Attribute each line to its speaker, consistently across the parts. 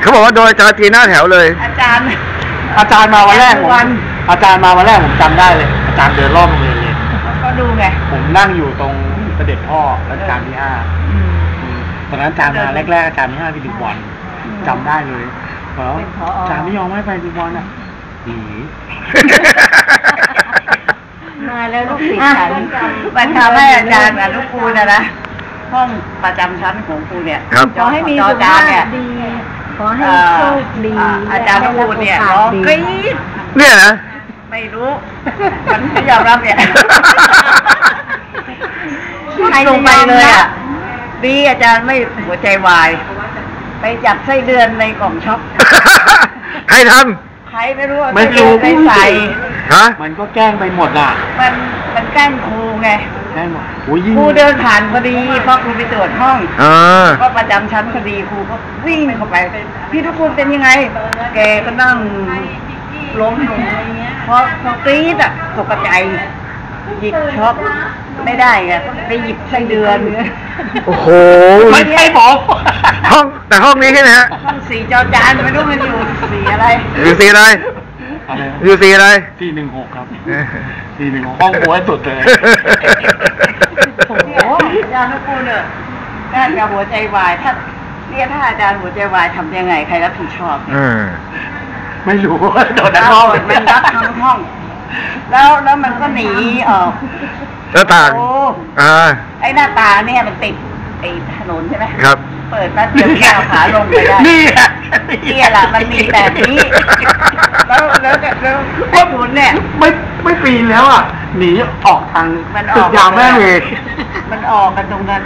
Speaker 1: เขาบอกว่าโดนอาจารย์ตีหน้าแถวเลย
Speaker 2: อาจารย์
Speaker 3: อาจารย์มาวันแรกผม
Speaker 2: วัน
Speaker 3: อาจารย์มาวันแรกผมจำได้เลย อาจารย์เดินรอบโรงเรียนเลย
Speaker 2: ก็ดูไง
Speaker 3: ผมนั่งอยู่ตรงเสด็จพ่อรัชกาลที่ห้า
Speaker 2: อืม
Speaker 3: ตอนนั้นอาจารย์มาแรกๆอาจารย์ที่ห้าพี่ดูบอลจำได้เลยบอกว่า
Speaker 2: เป็นผอ
Speaker 3: อาจารย์ไม่ยอมให้ไปดูบอลอะหนี
Speaker 2: มาแล้วลูกศิษย์ฉันบัญชาให้อาจารย์อนุกูลนะนะ ห้องประจำชั้นของครูเนี่ย
Speaker 1: ครับ
Speaker 4: ขอให้มี
Speaker 2: จ
Speaker 4: สุ
Speaker 2: อ
Speaker 4: ข
Speaker 2: จา
Speaker 4: ภารพ
Speaker 2: เนี่ย
Speaker 4: ดี ขอให้
Speaker 2: เอ่อ
Speaker 4: โชคดี
Speaker 2: อ่าอาจารย์อนุกูลเนี่ย
Speaker 4: และ
Speaker 2: ร้อง
Speaker 4: ให้
Speaker 2: ก
Speaker 4: สุข
Speaker 2: รี๊
Speaker 4: ภาพดี
Speaker 2: ด
Speaker 1: เนี่ยนะ
Speaker 2: ไม่รู้ มันไม่ยอมรับเนี่ย
Speaker 4: ใครจะ
Speaker 2: ลงไปเลย
Speaker 4: ยอมรั
Speaker 2: อะ
Speaker 4: บ
Speaker 2: ดีอาจารย์ไม่หัวใจวาย ไปจับไส้เดือนในกล่องช็อป
Speaker 1: ใครท
Speaker 2: ใครไม่รู้ว่า
Speaker 3: ไม่รู้
Speaker 2: ไส้เดือนไปใส่ำ
Speaker 1: ฮะ
Speaker 3: มันก็แกล้งไปหมดอะ
Speaker 2: มันมันแกล้งครูไง
Speaker 3: แกล้งหมดโอ้ยยิ่ง
Speaker 2: ครูเดินผ่านพอดีเพราะครูไปตรวจห้อง
Speaker 1: อ่า
Speaker 2: ก็ประจำชั้นพอดีครูก็วิ่งเข้าไป พี่ทุกคนเป็นยังไง แกก็นั่งล้มลงเพราะพอกรี๊ดอะตกใจหยิบช็อปไม่ได้ไงก็ไปหยิบไส้เดือน
Speaker 1: โอ้โห
Speaker 3: ไม่ใช่ผม
Speaker 1: ห้องแต่ห้องนี้ใช่ไหมฮะ
Speaker 2: ห้องสีจอจานไม่รู้มันอยู่สีอะไร
Speaker 1: อยู่สีอะไร
Speaker 3: อะไร
Speaker 1: อยู่สีอะไร
Speaker 3: สี่หนึ่งหกครับสี่หนึ่งหกห้องโอ้ยสุดเลย
Speaker 2: โอ้โหอาจารย์นุกูลเนี่ยน่าจะหัวใจวายถ้าเนี่ยถ้าอาจารย์หัวใจวายทำยังไงใครรับผิดชอบ
Speaker 1: เออ
Speaker 3: ไม่รู้โดน
Speaker 2: แล้
Speaker 3: นักร้อง
Speaker 2: มันรับทั้งห้อง แล้วแล้วมันก็หนีออก
Speaker 1: แล้วต่าง
Speaker 2: โอ้
Speaker 1: อ่า
Speaker 2: ไอ้หน้าตาเนี่ยมันติดไอ้ถนนใช่ไหม
Speaker 1: ครับ
Speaker 2: เปิดมาเดียวแก้วขาลงไปได้
Speaker 3: นี่อะ
Speaker 2: เนี่ยแหละมันมีแบบนี้ แล้วแล้วแล้วแล้วไอ้ถุนเนี่ย
Speaker 3: ไม่ไม่ปีนแล้วอะหนีออกทาง
Speaker 2: มันอ
Speaker 3: ตึ
Speaker 2: อก
Speaker 3: กยาวแม่งเลย
Speaker 2: มันออกกันตรงนั้น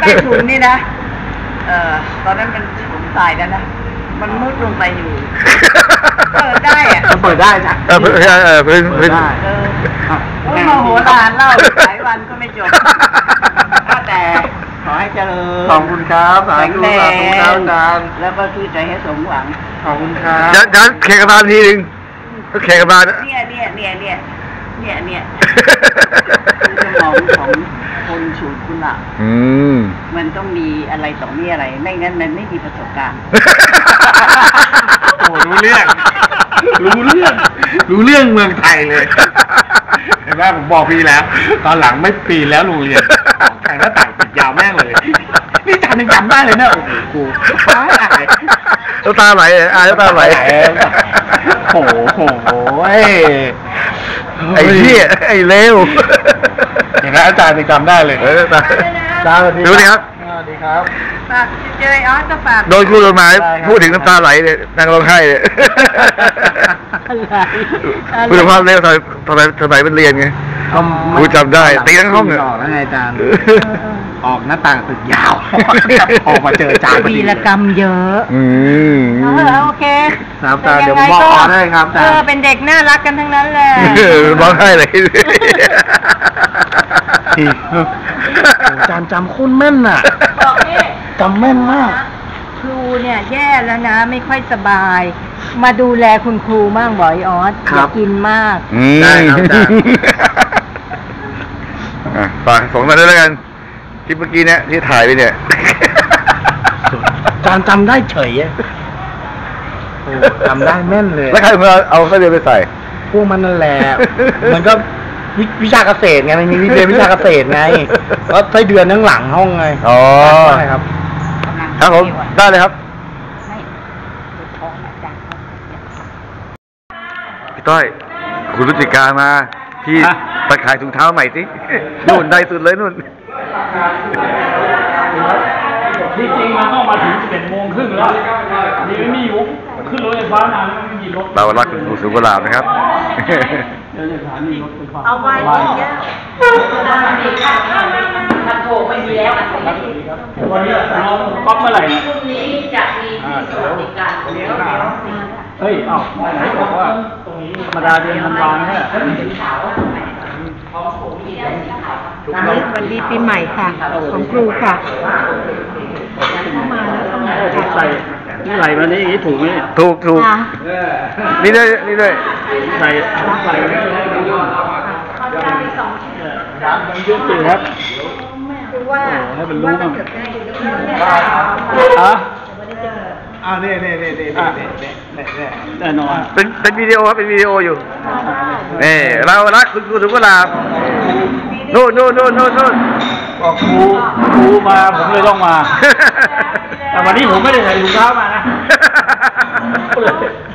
Speaker 2: ใต้ถุนนี่นะ เอ่อ ตอนนั้นมันผมตายแล้วนะ มันมุดลงไปอยู่ เปิดได้อะ
Speaker 3: มันเปิดได้จ้ะ
Speaker 1: เออเออเออเพิ่ง
Speaker 3: เปิ
Speaker 1: เพิ่
Speaker 3: ด
Speaker 1: ง
Speaker 3: ได้
Speaker 2: เออ
Speaker 3: อะ
Speaker 2: โอ้ยโมโหลานเล่าหลายวันก็ไม่จบก็แต่ขอให้เจริญ
Speaker 3: ขอบคุณครับสา
Speaker 2: แข็ง
Speaker 3: ธุ
Speaker 2: แร
Speaker 3: สาธุครับอาจารย์
Speaker 2: แล้วก็ชื่อใจให้สมหวัง
Speaker 3: ขอบคุณครับ
Speaker 1: ยันยันแข่งกันมาทีนึงก็แข่งกันมา
Speaker 2: เนี่ยเนี่ยเนี่ยเนี่ยเนี่ยเนี่ยสมองของคนฉูดคุณอะ
Speaker 1: อืม
Speaker 2: มันต้องมีอะไรต่อมีอะไร ไม่งั้นมันไม่มีประสบการณ์
Speaker 3: โอ้รู้เรื่อง รู้เรื่อง รู้เรื่องเมืองไทยเลย เห็นไหมผมบอกพี่แล้ว ตอนหลังไม่ปีนแล้วโรงเรียนแข่งหน้าต่างติดยาวแม่งเลย นี่จำยังจำได้เลยเนี่ยโอ้โหกูฟ้าอาย
Speaker 1: น้ำตาไหลเลยอ่าน้ำตาไหล
Speaker 3: โอ้โหโอ้โหเอ้ย
Speaker 1: ไอ้เหี้ยไอ้เลว
Speaker 3: เห็นไหมอาจารย์ยังจำได้เลย
Speaker 1: เออตา
Speaker 3: จ้าสวัส
Speaker 1: สวัสดีครับ
Speaker 3: สวัสดีครับ
Speaker 2: ฝากเจอออสก็ฝาก
Speaker 1: โดนครูโดนหมาย
Speaker 3: ได้ครับ
Speaker 1: พูดถึงน้ำตาไหลเลยนั่งร้องไห้เลย
Speaker 4: อะไร
Speaker 1: คุณภาพเร็วทำไมทำไมทำไมเป็นเรียนไงกูจำได้ตีทั้งห้องอะ
Speaker 3: ออกแล้วไงอาจารย์ ออกหน้าต่างตึกยาว ออกมาเจออาจารย์พอ
Speaker 4: วี
Speaker 3: ดี
Speaker 4: รกรรมเยอะ
Speaker 1: อืม
Speaker 4: เออโอเค
Speaker 3: ครับอาจารย์
Speaker 4: แต่
Speaker 3: เดี๋ยว
Speaker 4: ง
Speaker 3: ผม
Speaker 4: ไง
Speaker 3: บอก
Speaker 4: ก็
Speaker 3: ขอได้ครับอา
Speaker 4: เอ
Speaker 3: จาร
Speaker 4: อ
Speaker 3: ย์
Speaker 4: เป็นเด็กน่ารักกันทั้งนั้นแหละ
Speaker 1: ร้องไห้เลย
Speaker 3: ที่โอ้อาจารย์จำคุ้นแม่นน่ะ
Speaker 4: บอกนี่
Speaker 3: จำแม่นมาก
Speaker 4: ครูเนี่ยแย่แล้วนะไม่ค่อยสบาย มาดูแลคุณครูมั่งบอยออส
Speaker 3: ค
Speaker 4: อ
Speaker 3: รั
Speaker 4: ย่า
Speaker 3: บ
Speaker 4: กินมาก
Speaker 1: อืม
Speaker 3: ได้ครับได้
Speaker 1: อะฝากส่งมาด้วยแล้วกัน คลิปเมื่อกี้เนี่ยที่ถ่ายไปเนี่ย
Speaker 3: อาจารย์จำได้เฉยอะโอ้จำได้แม่นเลย
Speaker 1: แล้วใครมาเอาไส้เดือนไปใส่
Speaker 3: พวกมันนั่นแหละ มันก็วิวิชาเกษตรไงมันมีวิเรียนวิชาเกษตรไงแล้วไส้เดือนทั้งหลังห้องไง
Speaker 1: อ๋อ
Speaker 3: ใช่ครับ
Speaker 1: ครับผมได้เลยครับพี่ต้อย คุณรุจิกามา พี่
Speaker 3: ฮะ
Speaker 1: ไปขายถุงเท้าใหม่สิ นู่นได้สุดเลยนู่น
Speaker 5: ที่จริงมันต้องมาถึง11โมงครึ่งแล้วนี่ไม่มีอยู่ขึ้นรถไฟฟ้านานแล้วไม่มีรถ
Speaker 1: เรารักคุณครูสุกุหลาบนะครับ
Speaker 5: เดี๋ยวจะสถานีรถไฟฟ้า
Speaker 2: เอาไว้
Speaker 5: บ้าน
Speaker 2: เนี่ย
Speaker 5: วันนี้น้องก๊อปเมื่อไหร่เนี่ย
Speaker 2: นี้จะมีสวัสดิการเดี๋ยวเดี๋ยว
Speaker 5: เฮ้ยเอ้าไหนบอกว่าตรงนี้ธรรมดาเดือนธันวาเนี่ย ระลึก
Speaker 4: วันดีปีใหม่ค่ะ ของครูค่ะเข้ามาแล้วตรง
Speaker 5: ไหนใส่นี่ไหลมานี่อย่างนี้ถูกไหม
Speaker 1: ถูกถูกนี่ด้วยนี่ด้วย
Speaker 5: ใส่ใส่ยืดอยู่ครับ
Speaker 4: ว่า
Speaker 5: ให้มันรู้
Speaker 4: มั้งอะ
Speaker 3: อ่านี่ยเนี่นี่นี่นี่นี่ย
Speaker 5: แน่นอน
Speaker 1: เป็นเป็นวิดีโอครับเป็นวิดีโออยู่เนี่เรารักคุณครูสุภลา นู่นนู่นนู่นนู่นนู่น
Speaker 5: ก็ครูครูมาผมเลยต้องมา แต่วันนี้ผมไม่ได้ใส่ถุงเท้ามานะ เปลือย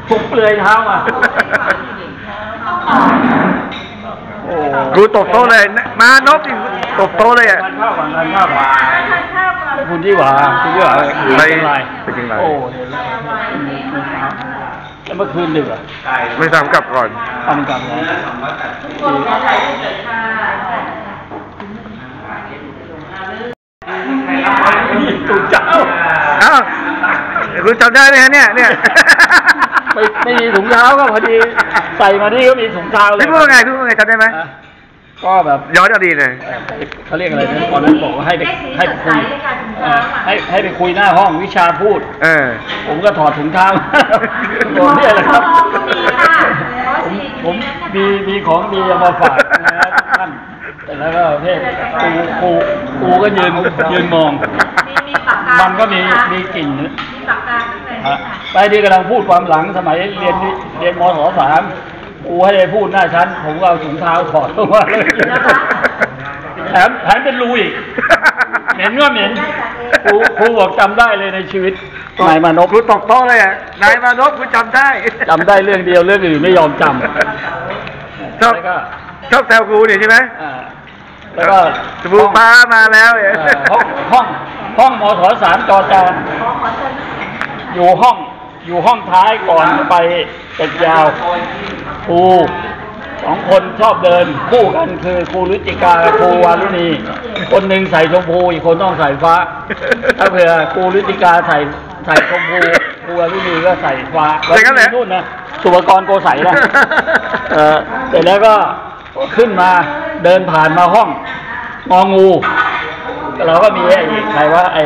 Speaker 5: ผมเปลือยเท้ามา โอ้
Speaker 1: ครูตบโต๊ะเลย มานพนี่ตบโต๊ะเลยอะ
Speaker 5: ทานข้าวก่อนทานข้าวก่อนคุณที่หวาคุณที่หวา
Speaker 1: ไป
Speaker 5: เชียงราย
Speaker 1: ไปเชียงราย
Speaker 5: โอ้เห็นแล้วแล้วเมื่อคืนดึกอะ
Speaker 1: ไม่ทำกลับก่อน
Speaker 5: ทำกลับแล้วตุ่
Speaker 1: คุณจำได้ไหมฮะเนี่ยเนี่ย
Speaker 5: ไม่ไม่มีถุงเท้าก็พอดีใส่มานี่ก็มีถุงเท้าเลย
Speaker 1: พี่พูดว่าไงพี่พูดว่าไงจำได้ไหม
Speaker 5: อะก็แบบ
Speaker 1: ย้อนอดีตเลย
Speaker 5: เอ่อเขาเรียกอะไรนะตอนนั้นบอกว่าให้ไปให้ไปคุยเอ่อให้ให้ไปคุยหน้าห้องวิชาพูด
Speaker 1: เออ
Speaker 5: ผมก็ถอดถุงเท้าบอกเนี่ยแหละครับผมผมมีมีของดีเอามาฝากนะฮะท่านแต่แล้วก็เพศครูครูครูก็ยืนยืนมอง มันก็มีมีกลิ่นฮะไปดีกำลังพูดความหลังสมัยเรียนเรียนมศสามครูให้ไปพูดหน้าชั้น ผมก็เอาถุงเท้าถอดลงมาเลยแถมแถมเป็นรูอีก เหม็นก็เหม็นครูครูบอกจำได้เลยในชีวิตนายมานพ
Speaker 1: ครูตบโต๊ะเลยอะนายมานพคุณจำได้
Speaker 5: จำได้เรื่องเดียวเรื่องอื่นไม่ยอมจำ
Speaker 1: ชอบ
Speaker 5: แล้วก็
Speaker 1: ชอบแซวครูเนี่ยใช่ไหม
Speaker 5: อ่าแล้วก็
Speaker 1: สบู่ฟ้ามาแล้วเนี่ย
Speaker 5: เอ่อห้องห้อง ห้องมศสามจอจานอยู่ห้องอยู่ห้องท้ายก่อนไปเป็ดยาวครูสองคนชอบเดินคู่กันคือครูรุจิกากับครูวารุณีคนหนึ่งใส่ชมพูอีกคนต้องใส่ฟ้า ถ้าเผื่อครูรุจิกาใส่ใส่ชมพูครูวารุณีก็ใส่ฟ้า
Speaker 1: อย่างนั้นแหละ
Speaker 5: นู่นนะสุภกรโกใสนะเออเสร็จแล้วก็ขึ้นมาเดินผ่านมาห้องงองู เราก็มีไอ้ใครว่าไอ้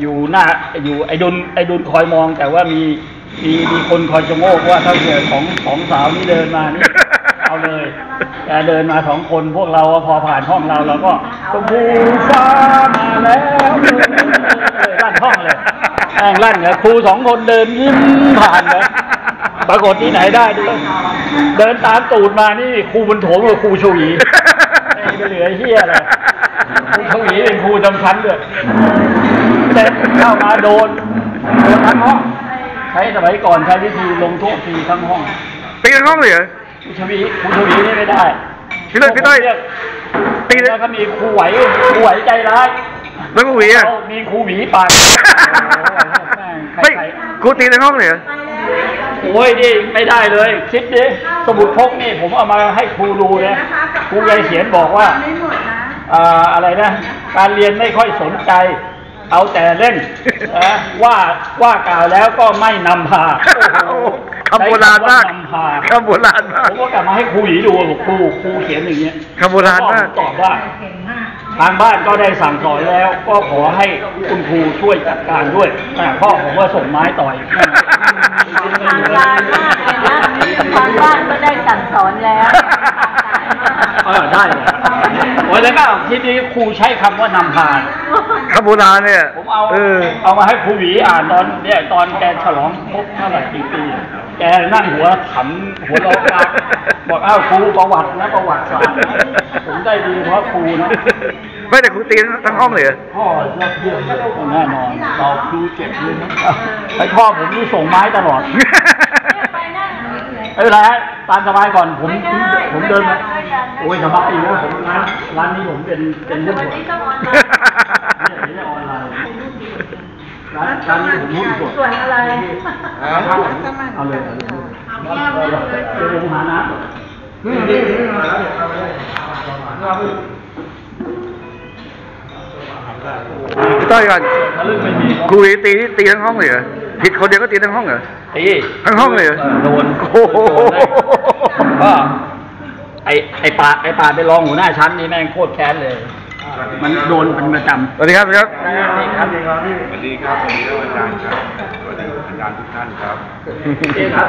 Speaker 5: อยู่หน้าอยู่ไอ้ดุลไอ้ดุลคอยมองแต่ว่ามีมีมีคนคอยชะโงกว่าถ้าเกิดของของสาวนี่เดินมานี่เอาเลยแกเดินมาสองคนพวกเราพอผ่านห้องเราเราก็ชมพูฟ้ามาแล้วเลยลั่นห้องเลยแม่งลั่นเลยครูสองคนเดินยิ้มผ่านเลยปรากฏที่ไหนได้ด้วยเดินตามตูดมานี่ครูบุญโถมกับครูชูวีไม่เหลือเฮียเลย ครูชวีเป็นครูจำชั้นด้วยเด็กเข้ามาโดนโดนทั้งห้องใช้สมัยก่อนใช้วิธีลงโทษฟรีทั้งห้อง
Speaker 1: ตีกันห้องเลยเหรอ
Speaker 5: ครูชวีครูชวีนี่ไม่ได้
Speaker 1: พี่ต้อยพี่ต้อย
Speaker 5: เรีก
Speaker 1: ตีเลย
Speaker 5: แล้วก็มีครูไหวครูไหวใจร้าย
Speaker 1: แล้วก็หวีอะ
Speaker 5: เอามีครูหวีปาก
Speaker 1: ไม่ครูตีในห้องเลยเหรอ
Speaker 5: โอ้ยนี่ไม่ได้เลย คิดดิสมุดพกนี่ผมเอามาให้ครูดูนะครูยายเขียนบอกว่า อ่าอะไรนะ การเรียนไม่ค่อยสนใจ เอาแต่เล่นนะว่าว่ากล่าวแล้วก็ไม่นำพา
Speaker 1: โอ้โหคำโบราณมาก
Speaker 5: ใช้คำว่นำพา
Speaker 1: คำโบราณมาก
Speaker 5: ผมก็กลับมาให้ครูหยีดูบอกครูครูเขียนอย่างเงี้ย
Speaker 1: คำโบราณมาก
Speaker 5: ตอบว่าทางบ้านก็ได้สั่งสอนแล้ว ก็ขอให้คุณครูช่วยจัดการด้วยอ่าพ่อผมก็ส่งไม้ต่อย
Speaker 4: ทางการมากเลยนะทางบ้านก็ได้สั่งสอนแล้ว
Speaker 5: เออได้เลยโอ้ยแล้วก็ทีนี้ครูใช้คำว่านำพา
Speaker 1: คำโบราณเนี่ย
Speaker 5: ผมเอา
Speaker 1: เออ
Speaker 5: เอามาให้ครูหวีอ่านตอนเนี่ยตอนแกฉลองครบเท่าไหร่กี่ปีแกนั่งหัวขำหัวเราะกากบอกอ้าวครูประวัตินะประวัติศาสตร์นะผมได้ดีเพราะครูนะ
Speaker 1: ไม่แต่ครูตีทั้งห้องเลยเหรอ
Speaker 5: พ่อยอดเยี่ยมแน่นอนเราครูเจ็บเลยนะไอ้พ่อผมนี่ส่งไม้ตลอด ไม่เป็นไรฮะ ตามสบายก่อนผมผมเดินมาโอ้ยสบายอยู่แล้วผมร้านร้านนี้ผมเป็นเป็นหุ้นส่วนเนี่ยไม่ได้ออนไลน์ร้านร้านนี้ผมหุ้นส่วน
Speaker 4: ส่วนอะไร
Speaker 5: เอาเอาเลยเอาเลยเอาเลยเดี๋ยวผมหาน้ำ
Speaker 1: พี่ต้อยก่อน
Speaker 5: ทะลึ่งไม่มี
Speaker 1: ครูหวีตีนี่ตีทั้งห้องเลยเหรอ ผิดคนเดียวก็ตีทั้งห้องเหรอ
Speaker 5: ตี
Speaker 1: ทั้งห้องเลยเหรอ
Speaker 5: โดน
Speaker 1: โอ้โห
Speaker 5: ก็ไอไอป่าไอป่าไปรองหัวหน้าชั้นนี่แม่งโคตรแค้นเลย มันโดนเป็นประจำ
Speaker 1: สวัสดีครับสวัสดีครับ
Speaker 5: ครับ
Speaker 3: สวัสดีครับสวัสดีครับอาจารย์ครับสวัสดีอาจารย์ทุกท่านครับ
Speaker 5: นี่ครับ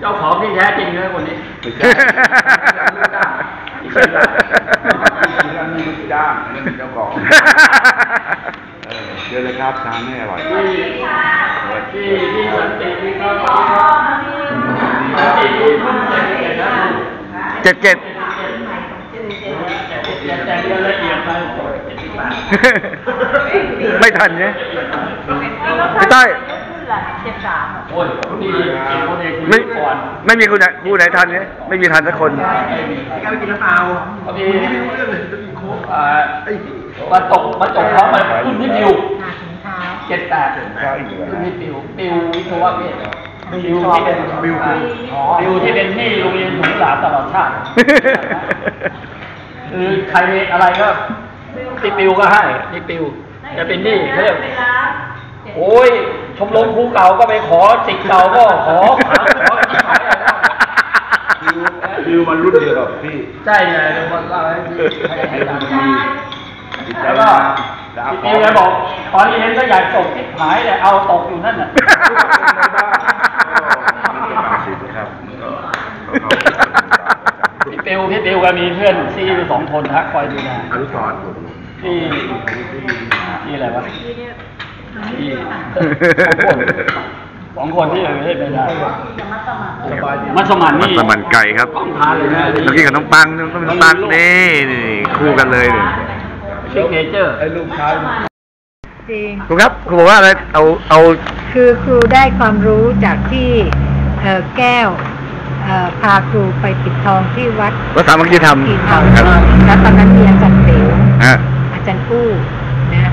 Speaker 5: เจ้าของที่แท้จริงเลยคนนี้
Speaker 3: ไม่ใช่อีกเรื่องหนึงจ้างอันนั้นเจ้าของเชิญเลยครับทานให้อร่อย
Speaker 5: ที่ที่ที่สันติที่สันติที่เพิ่งเจ็ดเจ็ดนะ
Speaker 1: เจ็ดเจ็ด
Speaker 5: แต่เรียนละเอียดไม่
Speaker 1: ทันเนี่ยพี่ต้อย
Speaker 5: โอ้ยที่คนเอก
Speaker 1: ไม่ไม่มีคนไหนครูไหนทันเนี่ยไม่มีทันสักคน
Speaker 5: พอดีอ่ามาตกมาตกเขามารุ่นที่ปิว
Speaker 4: หาถุงเท้า
Speaker 5: เจ็ดแปดรุ่นที่ปิวปิววิศวะเพศปิวที่เป็นปิวปิวที่เป็นหนี่โรงเรียนถุงหลาตลอดชาติคือใครอะไรก็ติปิวก็ให้ติปิวจะเป็นหนี้เขาเรียกโอ้ยชมรมครูเก่าก็ไปขอสิทธิ์เก่าก็ขอขอขอที่ไหนอะไรก็
Speaker 3: คือมันรุ่นเดียวกับพี่
Speaker 5: ใช่ไงเดี๋ยวมันเล่าให้พี่ให้ให้ฟัง
Speaker 3: จิตใจ
Speaker 5: แล้วก็
Speaker 3: แล้ว
Speaker 5: ติปิวแกบอก ตอนนี้เห็นก็อยากตกทิพหายเลยเอาตกอยู่นั่นน่ะ
Speaker 3: ครับ
Speaker 5: พี่ปิวพี่ปิวก็มีเพื่อนซีอยู่สองคนนะคอยดูแล
Speaker 3: อนุสรณ์
Speaker 5: ที่ที่อะไรวะที่สองคนที่เออให้ไม่ได้มัสมั่นนี่
Speaker 1: มัสมั่นไก่ครับ
Speaker 5: ต้องทานเลยนะ
Speaker 1: เมื่อกี้กับน้องปังน้องน้องปังนี่นี่คู่กันเลยนี่
Speaker 5: signature
Speaker 3: ไอ้ลูกชาย
Speaker 4: จริง
Speaker 1: ครูครับครูบอกว่าอะไรเอาเอา
Speaker 4: คือครูได้ความรู้จากที่เอ่อแก้วเอ่อพาครูไปปิดทองที่วัด
Speaker 1: วัดสามัคคีธรรม
Speaker 4: กีทอง
Speaker 1: ครับ
Speaker 4: แล้วตอนนั้นมีอาจารย์เต๋ว
Speaker 1: ฮะ
Speaker 4: อาจารย์กู้นะ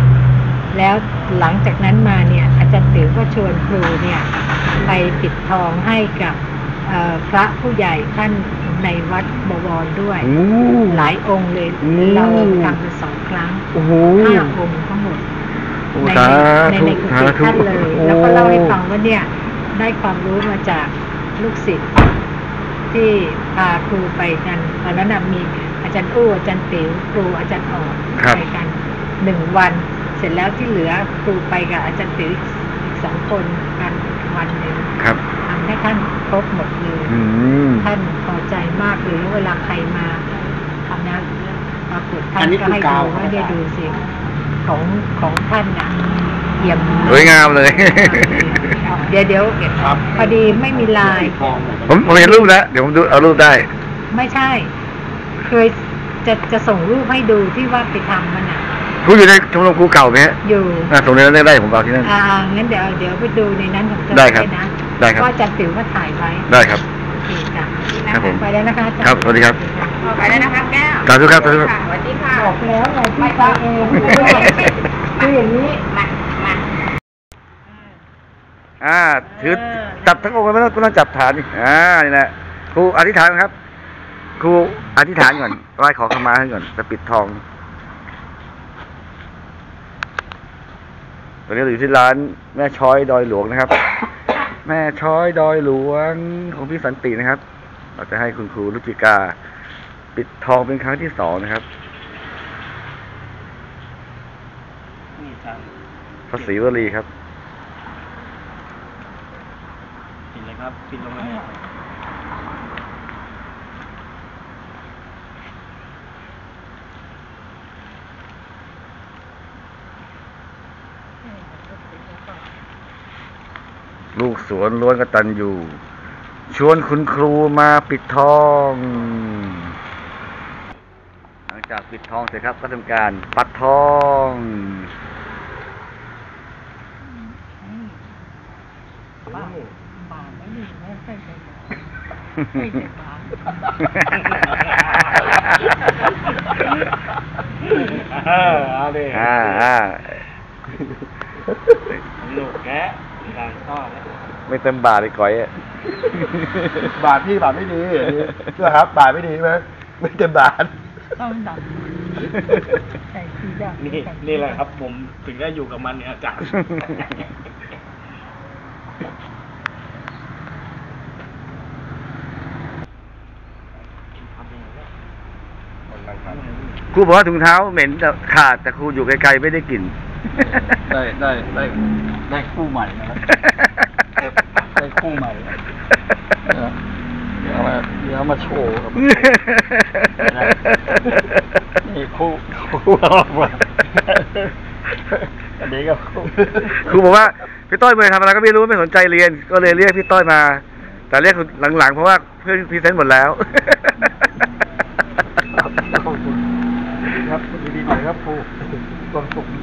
Speaker 4: แล้วหลังจากนั้นมาเนี่ย อาจารย์ติ๋วก็ชวนครูเนี่ย ไปปิดทองให้กับเอ่อพระผู้ใหญ่ท่าน ในวัดบวรด้วย
Speaker 1: โอ้
Speaker 4: หลายองค์เลย
Speaker 1: อืม
Speaker 4: เราทำไปสองครั้ง
Speaker 1: โอ้โห
Speaker 4: ห้าองค์ทั้งหมด
Speaker 1: โอ้
Speaker 4: ใน
Speaker 1: สา
Speaker 4: ใน
Speaker 1: ธุ
Speaker 4: ในกุ
Speaker 1: สา
Speaker 4: ฏิ
Speaker 1: ธุ
Speaker 4: ท่านเลย
Speaker 1: โอ้
Speaker 4: แล้วก็เล่าให้ฟังว่าเนี่ยได้ความรู้มาจากลูกศิษย์ที่พาครูไปกันตอนนั้นนะมีอาจารย์อู้อาจารย์ติ๋วครูอาจารย์ออด
Speaker 1: ครับ
Speaker 4: ไปกันหนึ่งวัน เสร็จแล้วที่เหลือครูไปกับอาจารย์ติ๋วอีกสองคนกันวันหนึ่ง
Speaker 1: ครับ
Speaker 4: ทำ ให้ท่านครบหมดเลย
Speaker 1: อืม
Speaker 4: ท่านพอใจมากเลยแล้วเวลาใครมาทำนะปรากฏท่า
Speaker 5: อั
Speaker 4: น
Speaker 5: นนี้
Speaker 4: ก็
Speaker 5: คือ
Speaker 4: ให้
Speaker 5: กา
Speaker 4: ดู
Speaker 5: ว
Speaker 4: ว่าได้ดูสิของของท่านน่ะเยี่ยม
Speaker 1: สวยงามเลย
Speaker 4: เดี๋ยวเดี๋ยวพอดีไม่มีลาย
Speaker 1: ผมผมเห็นรูปแล้ว เดี๋ยวผมดูเอารูปได้
Speaker 4: ไม่ใช่ เคยจะจะส่งรูปให้ดูที่ว่าไปทำมันอะ
Speaker 1: ครูอยู่ในชมรมครูเก่าไหมฮะ
Speaker 4: อยู่
Speaker 1: อ่าส่งในนั้นได้ได้ผมเอาที่นั่น
Speaker 4: อ่างั้นเดี๋ยวเดี๋ยวไปดูในนั้นผมจะ
Speaker 1: ได้ครับ
Speaker 4: นะ
Speaker 1: ได้ครับ
Speaker 4: ว่าอาจันติ๋วก็ถ่ายไว้
Speaker 1: ได้ครับ
Speaker 4: โอเคจ้ะ
Speaker 1: ครับผม
Speaker 4: ไปแล้วนะคะอาจาย์
Speaker 1: ครับสวัสดีครับ
Speaker 2: ไปแล้วนะคะแก้ว
Speaker 1: สาธุครับสาธุครับ
Speaker 2: สวัสดีค่ะ
Speaker 4: บอกแล้วไงที่ไปเองคืออย่างนี้
Speaker 2: มามา
Speaker 1: อ่า ถือจับทั้งองค์เลยไม่ต้องต้องจับฐานนี่อ่านี่แหละครูอธิษฐานครับ ครูอธิษฐานก่อนไหว้ขอขมาให้ก่อนจะปิดทองตอนนี้เราอยู่ที่ร้านแม่ช้อยดอยหลวงนะครับ แม่ช้อยดอยหลวงของพี่สันตินะครับ เราจะให้คุณครูรุจิกา ปิดทองเป็นครั้งที่สองนะครับ
Speaker 5: นี่ครับ
Speaker 1: พระศรีวลีครับ
Speaker 5: ปิดเลยครับปิดลงเลย
Speaker 1: สวนล้วนกตันอยู่ ชวนคุณครูมาปิดทอง หลังจากปิดทองเสร็จครับก็ทำการปัดทอง
Speaker 5: เออเอาดิ
Speaker 1: อ่าอ่า
Speaker 5: ลูกแกการทอด
Speaker 1: ไม่เต็มบาทเลยก้อยอะ
Speaker 3: บาทพี่บาทไม่ดีเชื่อครับ บาทไม่ดีไหมไม่เต็มบาท
Speaker 4: ต้องดำใส่สีดำ
Speaker 5: นี่นี่แหละครับ ผมถึงได้อยู่กับมันเนี่ยอากาศ
Speaker 1: ครูบอกว่าถุงเท้าเหม็นแต่ขาดแต่ครูอยู่ไกลๆไม่ได้กลิ่น
Speaker 5: ได้ได้ได้ได้คู่ใหม่นะครับ ได้คู่ใหม่เดี๋ยวเอามาเดี๋ยวเอามาโชว์ครับนี่ครูครูออกมาอันนี้ก็ครู
Speaker 1: ครูบอกว่าพี่ต้อยเมื่อทำอะไรก็ไม่รู้ไม่สนใจเรียน ก็เลยเรียกพี่ต้อยมา แต่เรียกหลังๆเพราะว่าเพื่อน present หมดแล้ว
Speaker 3: ขอบคุณครับดีๆหน่อยครับครูความสุขมีความสุข